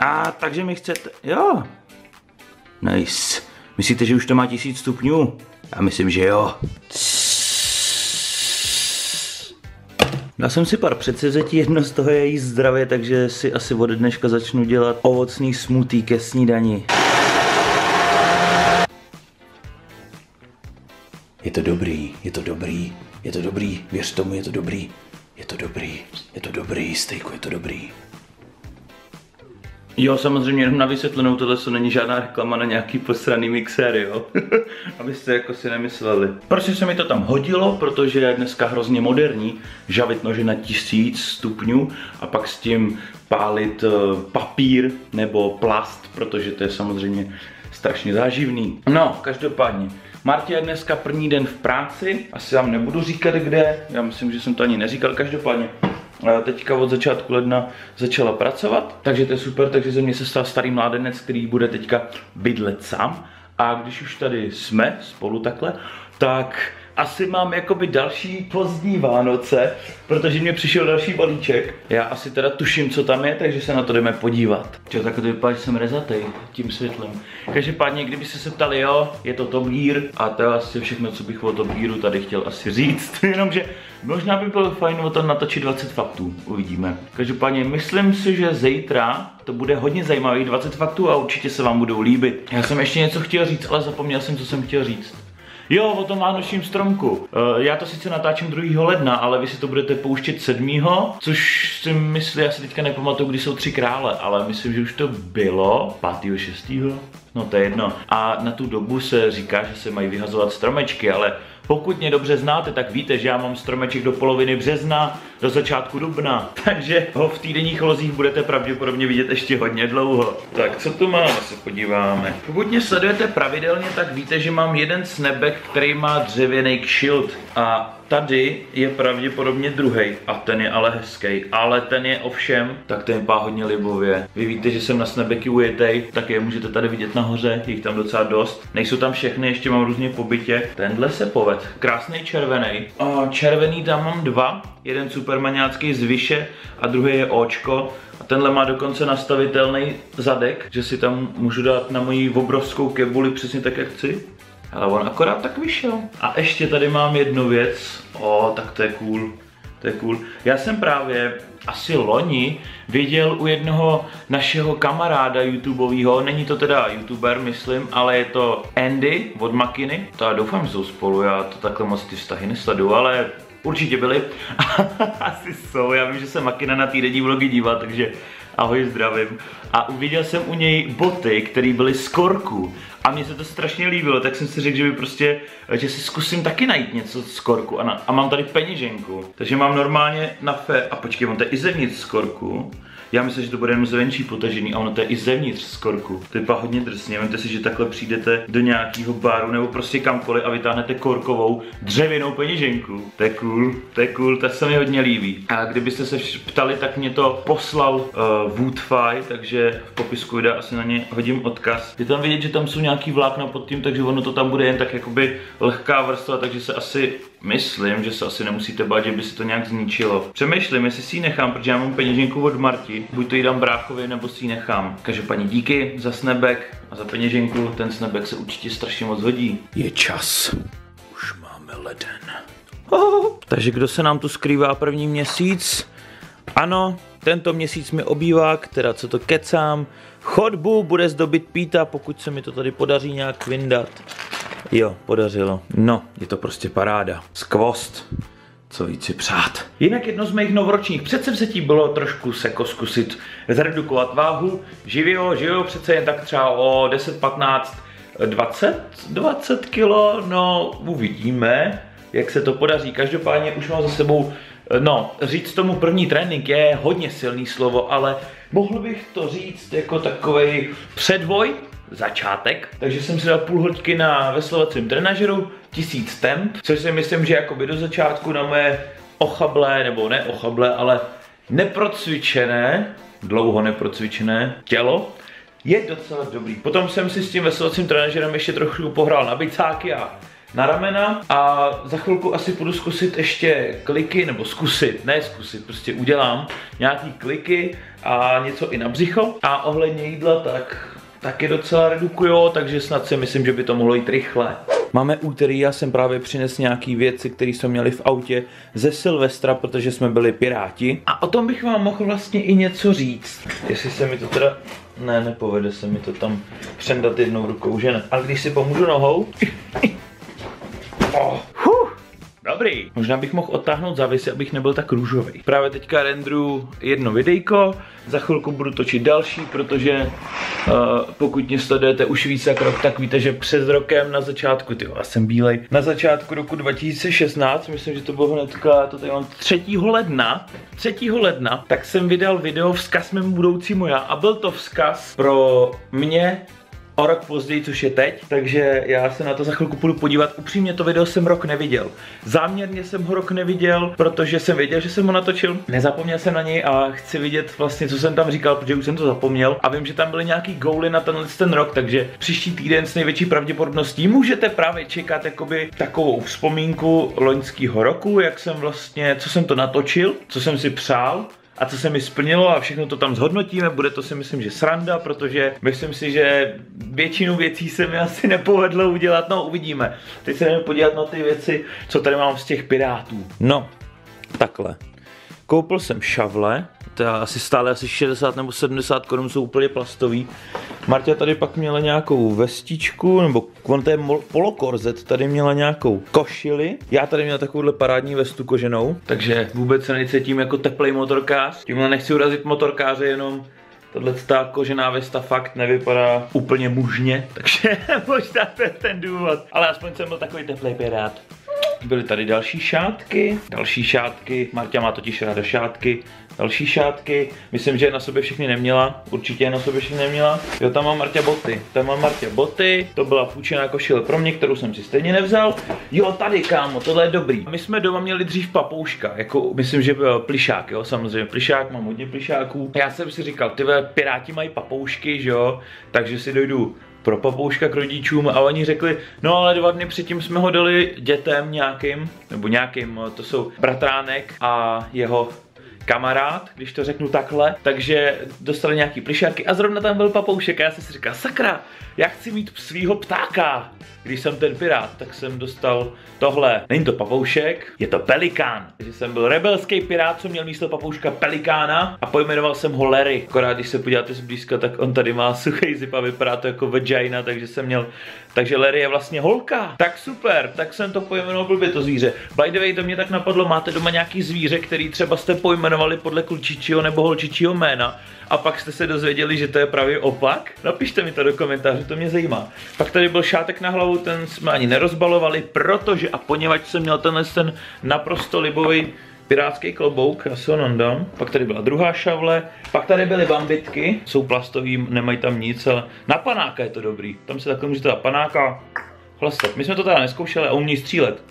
A takže mi chcete, jo. Nice. Myslíte, že už to má tisíc stupňů? Já myslím, že jo. Dal jsem si pár předsevzetí, jedno z toho je jíst zdravě, takže si asi od dneška začnu dělat ovocný smoothie ke snídani. Je to dobrý, je to dobrý, je to dobrý, věř tomu, je to dobrý, je to dobrý, je to dobrý, stejku, je to dobrý. Jo, samozřejmě jenom na vysvětlenou, tohle to není žádná reklama na nějaký posraný mixér, jo. Abyste jako si nemysleli. Prostě se mi to tam hodilo, protože je dneska hrozně moderní žavit nože na tisíc stupňů a pak s tím pálit uh, papír nebo plast, protože to je samozřejmě strašně záživný. No, každopádně. Martě je dneska první den v práci, asi vám nebudu říkat kde, já myslím, že jsem to ani neříkal, každopádně teďka od začátku ledna začala pracovat, takže to je super, takže ze mě se stal starý mládenec, který bude teďka bydlet sám. A když už tady jsme spolu takhle, tak asi mám jakoby další pozdní Vánoce, protože mě přišel další balíček. Já asi teda tuším, co tam je, takže se na to jdeme podívat. Čo, tak to vypadá, že jsem rezatej tím světlem. Každopádně, kdyby se se ptali, jo, je to Top Gear a to je asi všechno, co bych o Top Gearu tady chtěl asi říct. Jenomže možná by bylo fajn o tom natočit 20 faktů, uvidíme. Každopádně, myslím si, že zítra to bude hodně zajímavý 20 faktů a určitě se vám budou líbit. Já jsem ještě něco chtěl říct, ale zapomněl jsem, co jsem chtěl říct. Jo, o tom vánočním stromku. Uh, já to sice natáčím 2. ledna, ale vy si to budete pouštět 7. Což si myslím, já si teďka nepamatuju, kdy jsou tři krále, ale myslím, že už to bylo 5. 6. No to je jedno. A na tu dobu se říká, že se mají vyhazovat stromečky, ale pokud mě dobře znáte, tak víte, že já mám stromeček do poloviny března, do začátku dubna, takže ho v týdenních lozích budete pravděpodobně vidět ještě hodně dlouho. Tak co tu máme, se podíváme. Pokud mě sledujete pravidelně, tak víte, že mám jeden snapback, který má dřevěný kšilt a Tady je pravděpodobně druhý a ten je ale hezký, ale ten je ovšem, tak ten vypadá hodně libově. Vy víte, že jsem na Snabeky ujetej, tak je můžete tady vidět nahoře, je jich tam docela dost. Nejsou tam všechny, ještě mám různě po bytě. Tenhle se poved, krásný červený. A červený tam mám dva, jeden supermaniácký z vyše a druhý je očko. A tenhle má dokonce nastavitelný zadek, že si tam můžu dát na moji obrovskou kebuli přesně tak, jak chci. Ale on akorát tak vyšel. A ještě tady mám jednu věc. O, tak to je cool. To je cool. Já jsem právě asi loni viděl u jednoho našeho kamaráda YouTubeového, není to teda YouTuber, myslím, ale je to Andy od Makiny. To já doufám, že jsou spolu, já to takhle moc ty vztahy nesleduju, ale určitě byli. asi jsou, já vím, že se Makina na týdenní vlogy dívá, takže ahoj, zdravím. A uviděl jsem u něj boty, které byly z korku. A mně se to strašně líbilo, tak jsem si řekl, že by prostě, že si zkusím taky najít něco z korku. A, na, a mám tady peněženku. Takže mám normálně na fe, a počkej, mám tady i zevnitř z korku. Já myslím, že to bude jenom zvenčí potažený a ono to je i zevnitř z korku. To vypadá hodně drsně. Vemte si, že takhle přijdete do nějakého baru nebo prostě kamkoliv a vytáhnete korkovou dřevěnou peněženku. To je cool, to je cool, to se mi hodně líbí. A kdybyste se ptali, tak mě to poslal uh, Woodfy, takže v popisku videa asi na ně hodím odkaz. Je tam vidět, že tam jsou nějaký vlákna pod tím, takže ono to tam bude jen tak jakoby lehká vrstva, takže se asi Myslím, že se asi nemusíte bát, že by se to nějak zničilo. Přemýšlím, jestli si ji nechám, protože já mám peněženku od Marti. Buď to jí dám bráchovi, nebo si ji nechám. Každopádně díky za snebek a za peněženku. Ten snebek se určitě strašně moc hodí. Je čas. Už máme leden. Oh. Takže kdo se nám tu skrývá první měsíc? Ano, tento měsíc mi obývá, která co to kecám. Chodbu bude zdobit píta, pokud se mi to tady podaří nějak vyndat. Jo, podařilo. No, je to prostě paráda. Skvost. Co víc si přát. Jinak jedno z mých novoročních předsevzetí bylo trošku seko zkusit zredukovat váhu. Živio, živio přece jen tak třeba o 10, 15, 20, 20 kilo, no uvidíme, jak se to podaří. Každopádně už mám za sebou, no, říct tomu první trénink je hodně silný slovo, ale mohl bych to říct jako takový předvoj začátek, takže jsem si dal půl hoďky na veslovacím trenažeru, tisíc temp, což si myslím, že jakoby do začátku na moje ochablé, nebo ne ochablé, ale neprocvičené, dlouho neprocvičené tělo, je docela dobrý. Potom jsem si s tím veslovacím trenažerem ještě trochu pohrál na bicáky a na ramena a za chvilku asi půjdu zkusit ještě kliky, nebo zkusit, ne zkusit, prostě udělám nějaký kliky a něco i na břicho. A ohledně jídla, tak taky docela redukuju, takže snad si myslím, že by to mohlo jít rychle. Máme úterý, já jsem právě přinesl nějaký věci, které jsme měli v autě ze Silvestra, protože jsme byli piráti. A o tom bych vám mohl vlastně i něco říct. Jestli se mi to teda... Ne, nepovede se mi to tam přendat jednou rukou, že ne? Ale když si pomůžu nohou... Oh. Dobrý. Možná bych mohl odtáhnout závisy, abych nebyl tak růžový. Právě teďka rendru jedno videjko, za chvilku budu točit další, protože uh, pokud mě sledujete už víc jak rok, tak víte, že před rokem na začátku, ty já jsem bílej, na začátku roku 2016, myslím, že to bylo hnedka, to tady mám 3. ledna, 3. ledna, tak jsem vydal video vzkaz mému budoucímu já a byl to vzkaz pro mě, o rok později, což je teď, takže já se na to za chvilku půjdu podívat. Upřímně to video jsem rok neviděl. Záměrně jsem ho rok neviděl, protože jsem věděl, že jsem ho natočil. Nezapomněl jsem na něj a chci vidět vlastně, co jsem tam říkal, protože už jsem to zapomněl. A vím, že tam byly nějaký gouly na tenhle ten rok, takže příští týden s největší pravděpodobností můžete právě čekat jakoby takovou vzpomínku loňského roku, jak jsem vlastně, co jsem to natočil, co jsem si přál a co se mi splnilo a všechno to tam zhodnotíme, bude to si myslím, že sranda, protože myslím si, že většinu věcí se mi asi nepovedlo udělat, no uvidíme. Teď se jdeme podívat na ty věci, co tady mám z těch pirátů. No, takhle. Koupil jsem šavle, to je asi stále asi 60 nebo 70 korun, jsou úplně plastový. Marta tady pak měla nějakou vestičku, nebo on to je polokorzet, tady měla nějakou košili. Já tady měl takovouhle parádní vestu koženou, takže vůbec se necítím jako teplej motorkář. Tímhle nechci urazit motorkáře, jenom Tohle ta kožená vesta fakt nevypadá úplně mužně, takže možná to je ten důvod. Ale aspoň jsem byl takový teplý pirát. Byly tady další šátky, další šátky, Marta má totiž ráda šátky, další šátky, myslím, že na sobě všechny neměla, určitě na sobě všechny neměla. Jo, tam mám Marta boty, tam mám Marta boty, to byla půjčená košile pro mě, kterou jsem si stejně nevzal. Jo, tady kámo, tohle je dobrý. My jsme doma měli dřív papouška, jako myslím, že byl plišák, jo, samozřejmě plišák, mám hodně plišáků. Já jsem si říkal, ty piráti mají papoušky, že jo, takže si dojdu pro papouška k rodičům a oni řekli, no ale dva dny předtím jsme ho dali dětem nějakým, nebo nějakým, to jsou bratránek a jeho kamarád, když to řeknu takhle, takže dostali nějaký plišáky a zrovna tam byl papoušek a já jsem si říkal, sakra, já chci mít svýho ptáka. Když jsem ten pirát, tak jsem dostal tohle. Není to papoušek, je to pelikán. Takže jsem byl rebelský pirát, co měl místo papouška pelikána a pojmenoval jsem ho Larry. Akorát když se podíváte zblízka, tak on tady má suchý zip a vypadá to jako vagina, takže jsem měl takže Larry je vlastně holka. Tak super, tak jsem to pojmenoval blbě to zvíře. By the way, to mě tak napadlo, máte doma nějaký zvíře, který třeba jste pojmenovali podle klučičího nebo holčičího jména a pak jste se dozvěděli, že to je právě opak? Napište mi to do komentářů, to mě zajímá. Pak tady byl šátek na hlavu, ten jsme ani nerozbalovali, protože a poněvadž jsem měl tenhle ten naprosto libový pirátský klobouk, já si ho nandám. Pak tady byla druhá šavle, pak tady byly bambitky, jsou plastový, nemají tam nic, ale na panáka je to dobrý. Tam se takhle můžete dát panáka, hlasat. My jsme to teda neskoušeli a umějí střílet.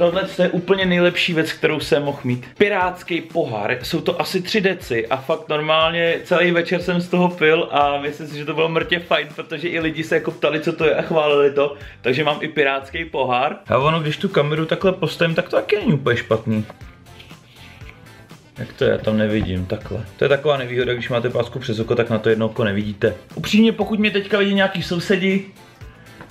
Tohle je úplně nejlepší věc, kterou jsem mohl mít. Pirátský pohár, jsou to asi 3 deci a fakt normálně celý večer jsem z toho pil a myslím si, že to bylo mrtě fajn, protože i lidi se jako ptali, co to je a chválili to. Takže mám i pirátský pohár. A ono, když tu kameru takhle postavím, tak to taky není úplně špatný. Jak to já tam nevidím, takhle. To je taková nevýhoda, když máte pásku přes oko, tak na to jedno oko nevidíte. Upřímně, pokud mě teďka vidí nějaký sousedi,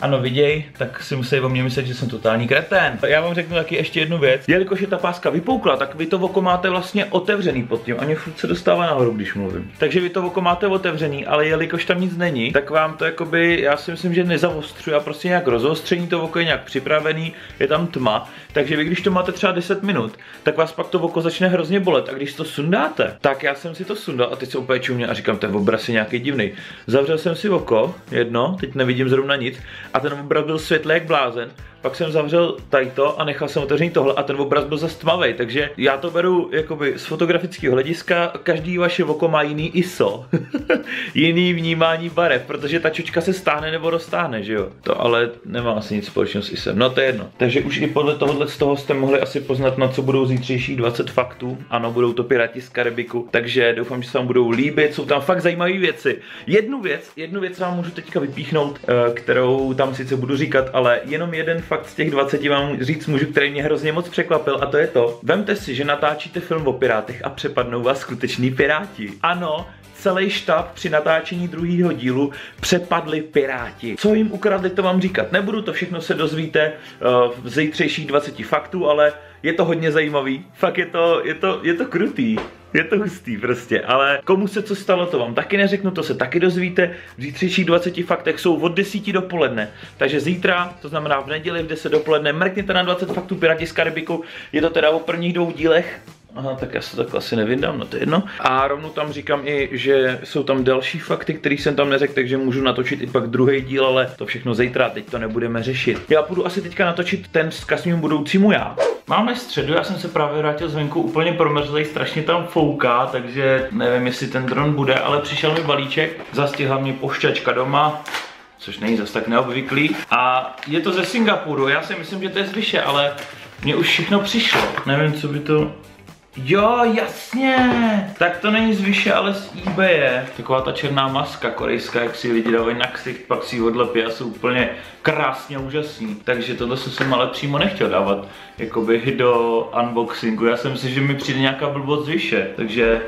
ano viděj, tak si musí o mě myslet, že jsem totální kretén. Já vám řeknu taky ještě jednu věc. Jelikož je ta páska vypoukla, tak vy to oko máte vlastně otevřený pod tím a furt se dostává nahoru, když mluvím. Takže vy to oko máte otevřený, ale jelikož tam nic není, tak vám to jakoby, já si myslím, že nezavostřuje a prostě nějak rozostření, to oko je nějak připravený, je tam tma, takže vy když to máte třeba 10 minut, tak vás pak to oko začne hrozně bolet a když to sundáte, tak já jsem si to sundal a teď se úplně čumě a říkám, ten obraz je nějaký divný. Zavřel jsem si oko, jedno, teď nevidím zrovna nic a ten obraz byl světlý jak blázen pak jsem zavřel tajto a nechal jsem otevřený tohle a ten obraz byl zase tmavý, takže já to beru jakoby z fotografického hlediska, každý vaše oko má jiný ISO, jiný vnímání barev, protože ta čočka se stáhne nebo roztáhne, že jo. To ale nemá asi nic společného s ISem, no to je jedno. Takže už i podle tohohle z toho jste mohli asi poznat, na co budou zítřejší 20 faktů. Ano, budou to Piráti z Karibiku, takže doufám, že se vám budou líbit, jsou tam fakt zajímavé věci. Jednu věc, jednu věc vám můžu teďka vypíchnout, eh, kterou tam sice budu říkat, ale jenom jeden fakt z těch 20 vám říct můžu, který mě hrozně moc překvapil a to je to. Vemte si, že natáčíte film o pirátech a přepadnou vás skuteční piráti. Ano, celý štáb při natáčení druhého dílu přepadli piráti. Co jim ukradli, to vám říkat nebudu, to všechno se dozvíte uh, v zítřejších 20 faktů, ale je to hodně zajímavý. Fakt je to, je to, je to krutý. Je to hustý prostě, ale komu se co stalo, to vám taky neřeknu, to se taky dozvíte. V zítřejších 20 faktech jsou od 10 dopoledne. Takže zítra, to znamená v neděli v 10 dopoledne, mrkněte na 20 faktů Pirati z Karibiku. Je to teda o prvních dvou dílech Aha, tak já se to asi nevydám, no to je jedno. A rovnou tam říkám i, že jsou tam další fakty, které jsem tam neřekl, takže můžu natočit i pak druhý díl, ale to všechno zítra, teď to nebudeme řešit. Já půjdu asi teďka natočit ten s svým budoucímu já. Máme středu, já jsem se právě vrátil zvenku úplně promrzlej, strašně tam fouká, takže nevím, jestli ten dron bude, ale přišel mi balíček, zastihla mě pošťačka doma, což není zas tak neobvyklý. A je to ze Singapuru, já si myslím, že to je z Vyše, ale mně už všechno přišlo. Nevím, co by to Jo, jasně! Tak to není z Vyše, ale z eBay. Taková ta černá maska korejská, jak si lidi dávají na ksicht, pak si ji odlepí a jsou úplně krásně úžasný. Takže tohle jsem ale přímo nechtěl dávat jakoby do unboxingu. Já jsem si, že mi přijde nějaká blbost z Vyše, takže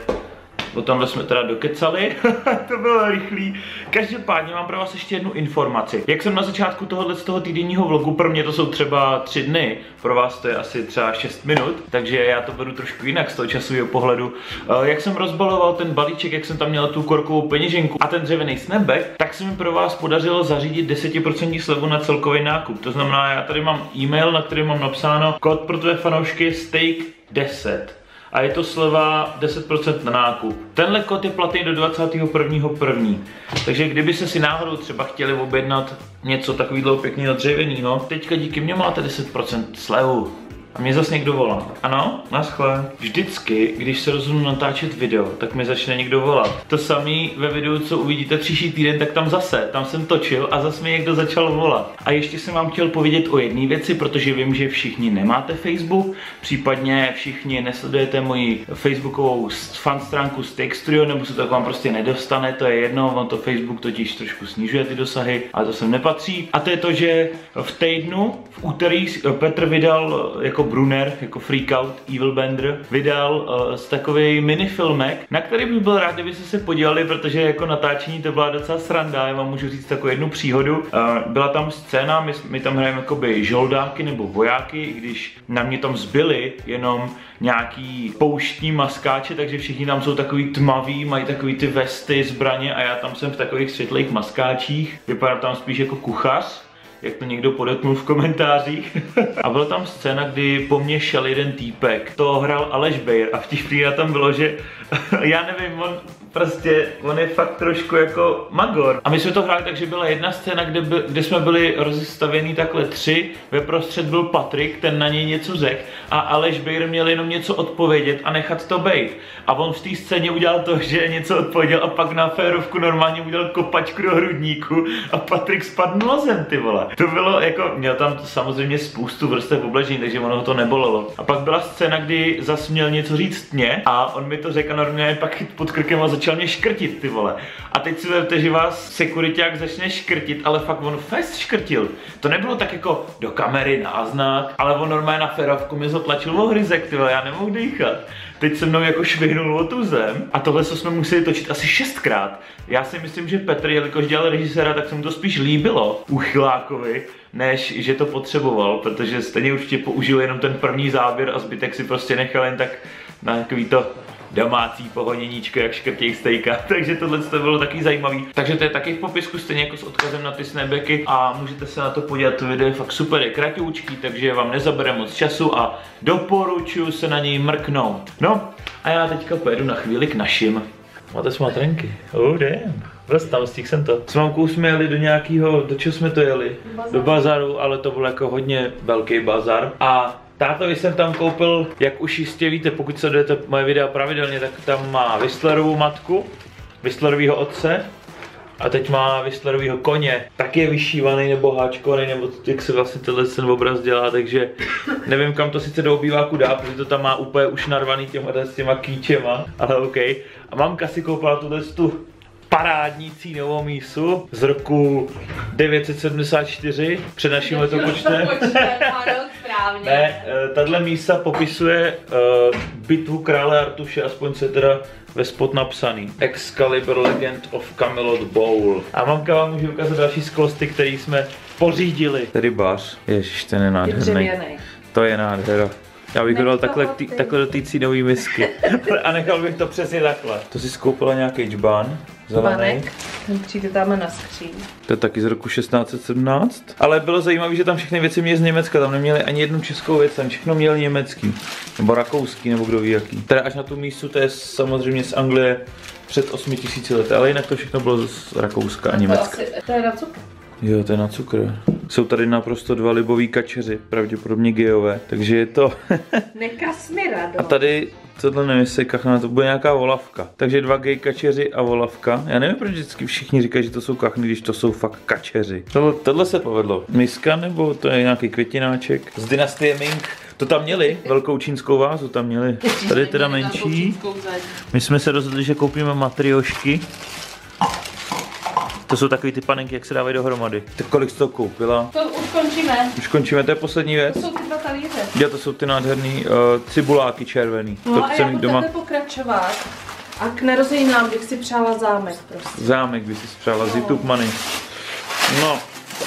O tomhle jsme teda dokecali, to bylo rychlý. Každopádně mám pro vás ještě jednu informaci. Jak jsem na začátku tohohle z toho týdenního vlogu, pro mě to jsou třeba tři dny, pro vás to je asi třeba 6 minut, takže já to beru trošku jinak z toho časového pohledu. Eh, jak jsem rozbaloval ten balíček, jak jsem tam měl tu korkovou peněženku a ten dřevěný snapback, tak se mi pro vás podařilo zařídit 10% slevu na celkový nákup. To znamená, já tady mám e-mail, na který mám napsáno kód pro tvé fanoušky steak 10 a je to sleva 10% na nákup. Tenhle kód je platný do 21.1. Takže kdyby se si náhodou třeba chtěli objednat něco takového pěkného dřevěného, teďka díky mně máte 10% slevu. A mě zase někdo volá. Ano, naschle. Vždycky, když se rozhodnu natáčet video, tak mi začne někdo volat. To samý ve videu, co uvidíte příští týden, tak tam zase. Tam jsem točil a zase mi někdo začal volat. A ještě jsem vám chtěl povědět o jedné věci, protože vím, že všichni nemáte Facebook, případně všichni nesledujete moji facebookovou fan stránku z Textrio, nebo se to k vám prostě nedostane, to je jedno, on to Facebook totiž trošku snižuje ty dosahy, ale to sem nepatří. A to je to, že v týdnu, v úterý Petr vydal jako jako Brunner, jako Freakout, Evil Bender, vydal uh, s takový minifilmek, na který bych byl rád, kdybyste se podívali, protože jako natáčení to byla docela sranda, já vám můžu říct takovou jednu příhodu. Uh, byla tam scéna, my, my tam hrajeme jakoby žoldáky nebo vojáky, i když na mě tam zbyly jenom nějaký pouštní maskáče, takže všichni tam jsou takový tmaví, mají takový ty vesty, zbraně a já tam jsem v takových světlých maskáčích. Vypadám tam spíš jako kuchař jak to někdo podotknul v komentářích. a byla tam scéna, kdy po mně šel jeden týpek. To hrál Aleš Bejr a vtipný tam bylo, že já nevím, on prostě, on je fakt trošku jako magor. A my jsme to hráli tak, že byla jedna scéna, kde, by, kde jsme byli rozestavěni takhle tři, ve prostřed byl Patrik, ten na něj něco řekl a Aleš Bejr měl jenom něco odpovědět a nechat to bejt. A on v té scéně udělal to, že něco odpověděl a pak na férovku normálně udělal kopačku do hrudníku a Patrik spadl zem, ty vole. To bylo jako, měl tam samozřejmě spoustu vrstev oblečení, takže ono ho to nebolelo. A pak byla scéna, kdy zas měl něco říct mě a on mi to řekl a normálně pak chyt pod krkem a mě škrtit, ty vole. A teď si vezte, že vás sekuriták začne škrtit, ale fakt on fest škrtil. To nebylo tak jako do kamery náznak, ale on normálně na ferovku mi zatlačil o hryzek, ty vole, já nemohu dýchat. Teď se mnou jako švihnul o tu zem a tohle jsme museli točit asi šestkrát. Já si myslím, že Petr, jelikož dělal režiséra, tak se mu to spíš líbilo Uchylákovi, než že to potřeboval, protože stejně určitě použil jenom ten první záběr a zbytek si prostě nechal jen tak na takový to domácí pohoněníčko, jak škrtěj stejka. Takže tohle to bylo taky zajímavý. Takže to je taky v popisku, stejně jako s odkazem na ty snabeky a můžete se na to podívat, to video je fakt super, je kratoučký, takže vám nezabere moc času a doporučuji se na něj mrknout. No a já teďka pojedu na chvíli k našim máte smatrenky. Oh damn. Dost tam, stihl jsem to. S mamkou jsme jeli do nějakého, do čeho jsme to jeli? Bazaru. Do bazaru, ale to byl jako hodně velký bazar. A tátovi jsem tam koupil, jak už jistě víte, pokud sledujete moje videa pravidelně, tak tam má Whistlerovou matku, Whistlerovýho otce, a teď má Whistlerovýho koně, taky je vyšívaný nebo háčkovaný, nebo jak se vlastně tenhle ten obraz dělá, takže nevím kam to sice do obýváku dá, protože to tam má úplně už narvaný těma, s těma kýčema, ale OK. A mamka si koupila tuhle tu parádní cínovou mísu z roku 974 před naším letopočtem. Správně. Ne, eh, tahle mísa popisuje uh, bitvu krále Artuše, aspoň se teda ve spot napsaný. Excalibur Legend of Camelot Bowl. A mamka vám může ukázat další sklosty, které jsme pořídili. Tady bař. Ježiš, ten je nádherný. To je nádhera. Já bych ho dal takhle, tý, takhle do té cínový misky. A nechal bych to přesně takhle. To si skoupila nějaký džbán. Zelený. Banek. Ten přijde tam na skříň. To je taky z roku 1617. Ale bylo zajímavé, že tam všechny věci měly z Německa, tam neměli ani jednu českou věc, tam všechno měli německý. Nebo rakouský, nebo kdo ví jaký. Teda až na tu místu, to je samozřejmě z Anglie před 8000 lety, ale jinak to všechno bylo z Rakouska a To, Německa. asi, to je na cukr. Jo, to je na cukr. Jsou tady naprosto dva libový kačeři, pravděpodobně geové, takže je to... Nekas mi rado. a tady, tohle nevím, jestli je kachna, to bude nějaká volavka. Takže dva gay kačeři a volavka. Já nevím, proč vždycky všichni říkají, že to jsou kachny, když to jsou fakt kačeři. Tohle, tohle se povedlo. Miska nebo to je nějaký květináček z dynastie Ming. To tam měli, velkou čínskou vázu tam měli. Tady je teda menší. My jsme se rozhodli, že koupíme matriošky. To jsou takový ty panenky, jak se dávají dohromady. Tak kolik jsi to koupila? To už končíme. Už končíme, to je poslední věc. To jsou ty dva talíře. Jo, to jsou ty nádherný uh, cibuláky červený. No to a chci já mít budu doma. takhle pokračovat. A k narozeninám bych si přála zámek prostě. Zámek by si spřála z YouTube Money. No,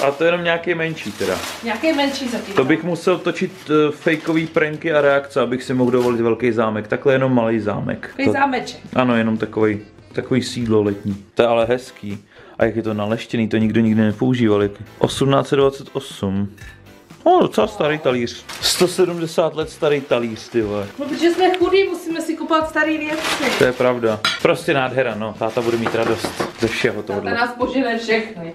a to je jenom nějaký menší teda. Nějaký menší zatím. To bych musel točit uh, fakeový pranky a reakce, abych si mohl dovolit velký zámek. Takhle jenom malý zámek. Takový To, zámeček. ano, jenom takový, takový sídlo letní. To je ale hezký. A jak je to naleštěný, to nikdo nikdy nepoužíval. Jak... 1828. O, docela starý talíř. 170 let starý talíř, ty vole. No, protože jsme chudí, musíme si kupovat starý věci. To je pravda. Prostě nádhera, no. Táta bude mít radost ze všeho tohohle. nás požene všechny.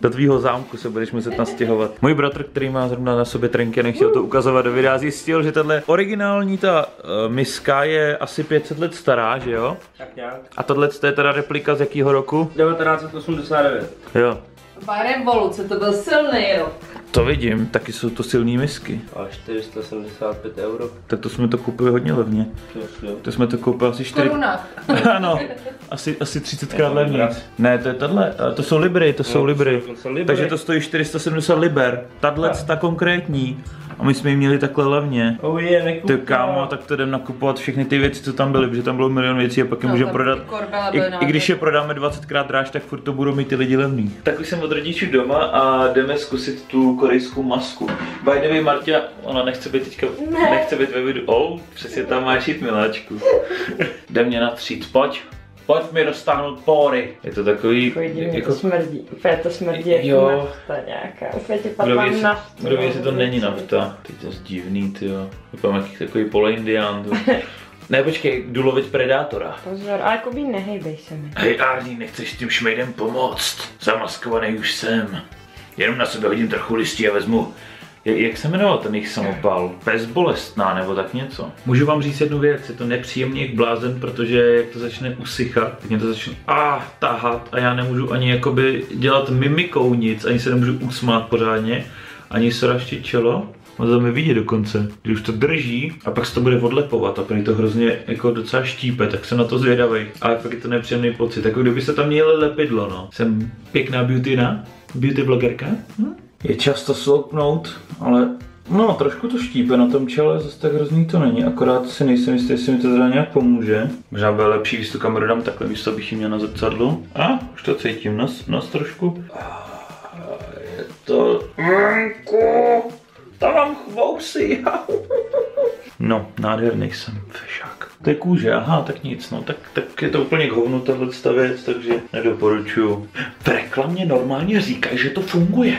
Do tvýho zámku se budeš muset nastěhovat. Můj bratr, který má zrovna na sobě trenky nechtěl to ukazovat do videa, zjistil, že tahle originální ta uh, miska je asi 500 let stará, že jo? Tak nějak. A tohle je teda replika z jakého roku? 1989. Jo. Revoluce, to byl silný rok. To vidím, taky jsou to silné misky. A 475 euro. Tak to jsme to koupili hodně levně. Přesně. To jsme to koupili asi 4... Koruna. ano, asi, asi 30 krát libra? Ne, to je tahle, to jsou libry, to jsou No, libry. Takže to stojí 470 liber. Tadle ta konkrétní. A my jsme ji měli takhle levně. Oh je, Ty kámo, tak to jdem nakupovat všechny ty věci, co tam byly, protože tam bylo milion věcí a pak je No, můžeme prodat. I, I když je prodáme 20 krát dráž, tak furt to budou mít ty lidi levný. Tak už jsem od rodičů doma a jdeme zkusit tu korejskou masku. By the way, Martia, ona nechce být teďka, Ne. nechce být ve videu. Oh, přesně tam máš jít, miláčku. Jde mě natřít, pojď. Pojď mi roztáhnout pory. Je to takový, jako, smrdí, úplně to smrdí jako Jo. nafta nějaká, úplně ti kdo padla ví, jestli- nafta. kdo ví, jestli to není nafta. Teď to je divný, ty jo. Vypadám jaký takový poloindián. Ne, počkej, jdu lovit predátora. Pozor, ale jako by nehejbej se mi. Hej Arní, nechceš tím šmejdem pomoct? Zamaskovaný už jsem. Jenom na sebe hodím trochu listí a vezmu jak, se jmenoval ten jejich samopal? Bezbolestná nebo tak něco. Můžu vám říct jednu věc, je to nepříjemný jak blázen, protože jak to začne usychat, tak mě to začne ah, tahat a já nemůžu ani jakoby dělat mimikou nic, ani se nemůžu usmát pořádně, ani sraštit čelo. No to mi vidět dokonce, když už to drží a pak se to bude odlepovat a prý to hrozně jako docela štípe, tak jsem na to zvědavý. Ale fakt je to nepříjemný pocit, jako kdyby se tam měli lepidlo, no. Jsem pěkná beautyna, beauty blogerka. Hm? Je často sloupnout, ale no trošku to štípe na tom čele, zase tak hrozný to není, akorát si nejsem jistý, jestli mi to teda nějak pomůže. Možná bude lepší, když tu kameru dám takhle, místo bych ji měl na zrcadlu. A, už to cítím, nos, nos trošku. A, je to... Mrnku, tam chvousy, No, nádherný jsem fešák. To je kůže, aha, tak nic, no, tak, tak je to úplně k hovnu tahle ta věc, takže nedoporučuju. V reklamě normálně říkají, že to funguje.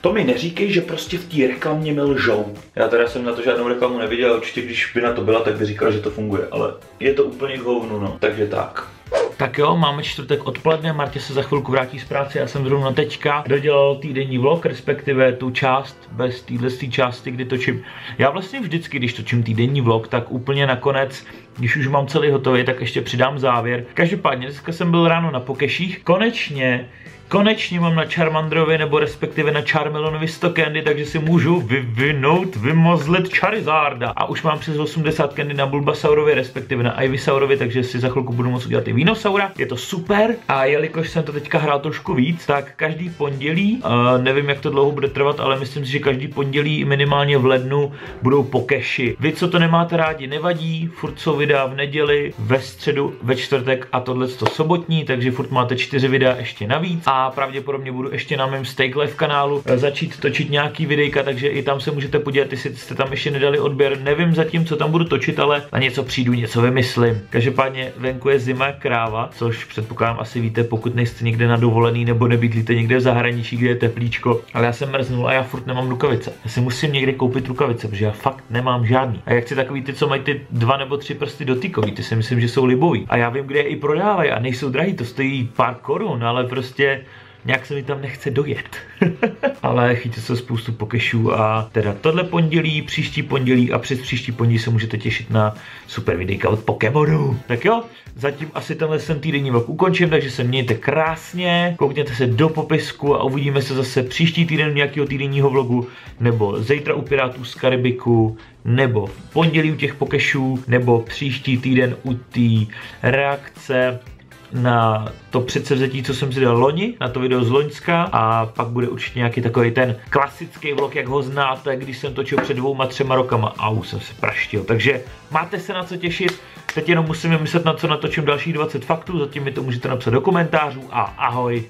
To mi neříkej, že prostě v té reklamě mi lžou. Já teda jsem na to žádnou reklamu neviděl, určitě když by na to byla, tak by říkal, že to funguje, ale je to úplně hovnu, no, takže tak. Tak jo, máme čtvrtek odpoledne, Martě se za chvilku vrátí z práce, já jsem zrovna teďka dodělal týdenní vlog, respektive tu část bez téhle části, kdy točím. Já vlastně vždycky, když točím týdenní vlog, tak úplně nakonec, když už mám celý hotový, tak ještě přidám závěr. Každopádně dneska jsem byl ráno na Pokeších, konečně Konečně mám na Charmandrovi, nebo respektive na Charmelonovi 100 candy, takže si můžu vyvinout, vymozlit Charizarda. A už mám přes 80 candy na Bulbasaurovi, respektive na Ivysaurovi, takže si za chvilku budu moct udělat i Vinosaura. Je to super. A jelikož jsem to teďka hrál trošku víc, tak každý pondělí, uh, nevím jak to dlouho bude trvat, ale myslím si, že každý pondělí minimálně v lednu budou pokeši. Vy, co to nemáte rádi, nevadí, furt jsou videa v neděli, ve středu, ve čtvrtek a tohle to sobotní, takže furt máte čtyři videa ještě navíc. A pravděpodobně budu ještě na mém Steak Life kanálu začít točit nějaký videjka, takže i tam se můžete podívat, jestli jste tam ještě nedali odběr. Nevím zatím, co tam budu točit, ale na něco přijdu, něco vymyslím. Každopádně venku je zima kráva, což předpokládám asi víte, pokud nejste někde na dovolený nebo nebydlíte někde v zahraničí, kde je teplíčko. Ale já jsem mrznul a já furt nemám rukavice. Já si musím někde koupit rukavice, protože já fakt nemám žádný. A jak chci takový ty, co mají ty dva nebo tři prsty dotykový, ty si myslím, že jsou libový. A já vím, kde je i prodávají a nejsou drahý, to stojí pár korun, ale prostě nějak se mi tam nechce dojet. Ale chytí se spoustu pokešů a teda tohle pondělí, příští pondělí a přes příští pondělí se můžete těšit na super videjka od Pokémonu. Tak jo, zatím asi tenhle jsem týdenní vlog ukončím, takže se mějte krásně, koukněte se do popisku a uvidíme se zase příští týden nějakého týdenního vlogu, nebo zítra u Pirátů z Karibiku, nebo v pondělí u těch pokešů, nebo příští týden u té reakce na to předsevzetí, co jsem si dal loni, na to video z Loňska a pak bude určitě nějaký takový ten klasický vlog, jak ho znáte, když jsem točil před dvouma, třema rokama. Au, jsem se praštil. Takže máte se na co těšit. Teď jenom musíme myslet na co natočím dalších 20 faktů, zatím mi to můžete napsat do komentářů a ahoj.